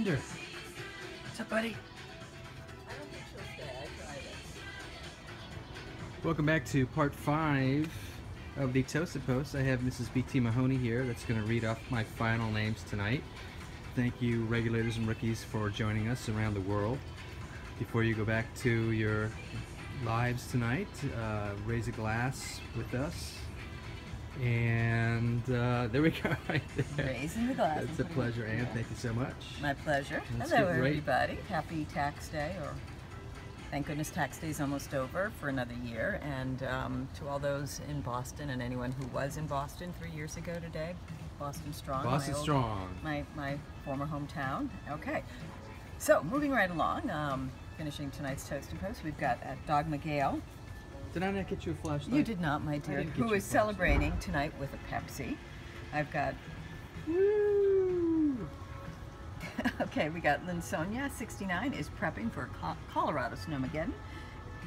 Cinder. What's up, buddy? I don't think she'll stay. I tried it. Welcome back to part five of the Toast and Post. I have Mrs. BT Mahoney here that's going to read off my final names tonight. Thank you, regulators and rookies, for joining us around the world. Before you go back to your lives tonight, uh, raise a glass with us. And uh, there we go, right there. Raising the glass. It's a pleasure, Anne. Thank you so much. My pleasure. Let's Hello, right- everybody. Happy tax day, or thank goodness tax day is almost over for another year. And um, to all those in Boston and anyone who was in Boston three years ago today, Boston Strong. my Boston old- Strong. My, my former hometown. Okay. So, moving right along, um, finishing tonight's Toast and Post, we've got uh, Dogma Gale. Did I not get you a flashlight? You did not, my dear. Who is celebrating tonight with a Pepsi. I've got Woo! okay, we got Lynn Sonia, 69, is prepping for Colorado Snowmageddon.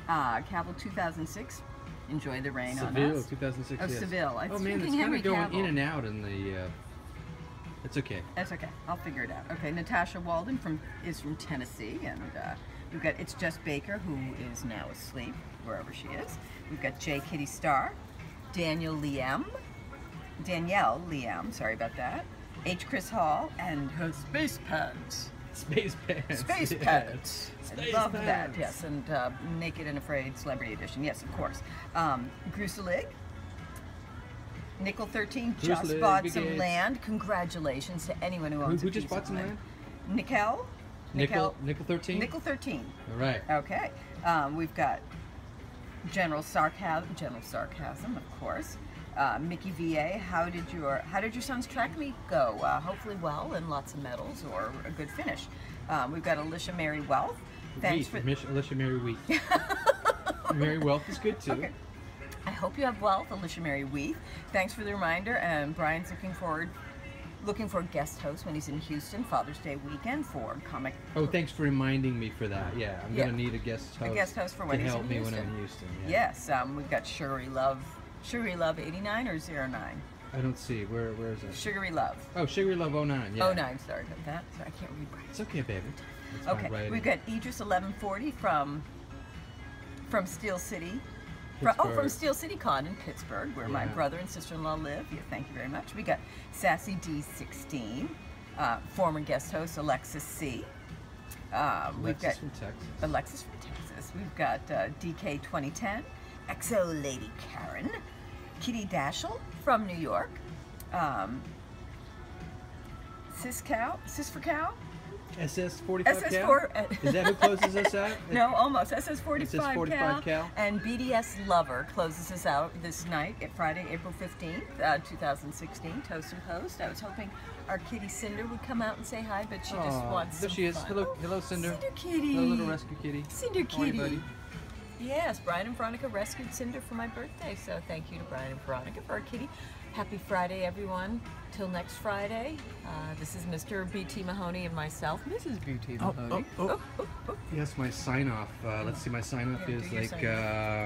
Uh, Cavill 2006, enjoy the rain on Seville, us. 2006. Oh, yes. Seville. Oh man, it's kind of going in and out in the. Uh, it's okay. That's okay. I'll figure it out. Okay, Natasha Walden from is from Tennessee, and uh, we've got it's just Baker who is now asleep wherever she is. We've got J. Kitty Star, Daniel Liam, Danielle Liam. Sorry about that. H. Chris Hall and her space pants. Space pants. Space yeah. pants. Space I love that. Yes, and uh, Naked and Afraid Celebrity Edition. Yes, of course. Um, Gruselig. Nickel 13 just Gruselig, bought big some hits. land. Congratulations to anyone who Who, owns who a just bought of some land? Nickel. Nickel. Nickel 13. Nickel 13. All right. Okay. Um, we've got General Sarcasm, General Sarcasm, of course. Uh, Mickey VA, how did your how did your son's track meet go? Uh, hopefully well, and lots of medals or a good finish. Um, we've got Alicia Mary Wealth. Thanks Wheat. for. Mich- Alicia Mary Wheat. Mary Wealth is good too. Okay. I hope you have wealth, Alicia Mary Weath. Thanks for the reminder. And Brian's looking forward, looking for a guest host when he's in Houston Father's Day weekend for comic. Oh, thanks for reminding me for that. Yeah, I'm Yeah. gonna need a guest host. A guest host for to when he's help in me when I'm in Houston. Yeah. Yes, um, we've got Sugary Love. Sugary Love 89 or 09? I don't see where. Where is it? Sugary Love. Oh, Sugary Love 09. Yeah. 09, sorry about that. Sorry, I can't read right. It's okay, baby. It's Okay, we've got Idris 1140 from from Steel City. Fro- oh, from Steel City Con in Pittsburgh, where my brother and sister-in-law live. Yeah, thank you very much. We got Sassy D16, uh, former guest host Alexis C. Um, we've Alexis got from Texas. Alexis from Texas. We've got uh, DK 2010, XO Lady Karen, Kitty Dashel from New York, um, Sis Cow, Sis for Cow, SS 45 cal. SS4. Is that who closes us out? No, almost. SS45 SS45 Cal. Cal. And BDS Lover closes us out this night, at Friday, April 15th, uh, 2016, Toast and Post. I was hoping our kitty Cinder would come out and say hi, but she just Aw, wants there she is. fun. Hello, hello, Cinder. Cinder kitty. Hello, little rescue kitty. Cinder How are you, kitty. Yes, Brian and Veronica rescued Cinder for my birthday, so thank you to Brian and Veronica for our kitty. Happy Friday, everyone. Till next Friday. Uh, this is Mr. BT Mahoney and myself, Mrs. BT Oh, Mahoney. oh, oh. Yes, my sign off. Uh, let's see, my sign off Yeah, is like. sign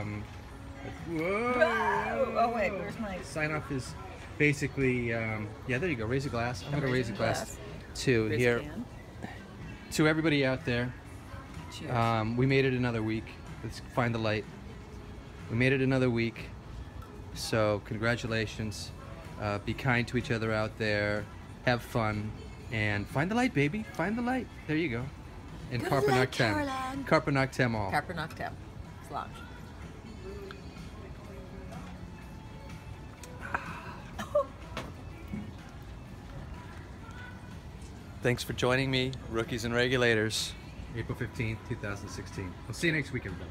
Um, whoa! Whoa! Oh, wait, where's my- sign off? Is basically um, yeah. There you go. Raise a glass. I'm I'm gonna raise a glass, glass. to Raise here to everybody out there. Cheers. Um, we made it another week. Let's find the light. We made it another week. So congratulations. Uh, be kind to each other out there. Have fun. And find the light, baby. Find the light. There you go. And Good Carpe luck, Noctem. Caroline. Carpe Noctem all. Carpe Noctem. Lounge. Thanks for joining me, rookies and regulators. April 15th, 2016. We'll see you next week, everybody.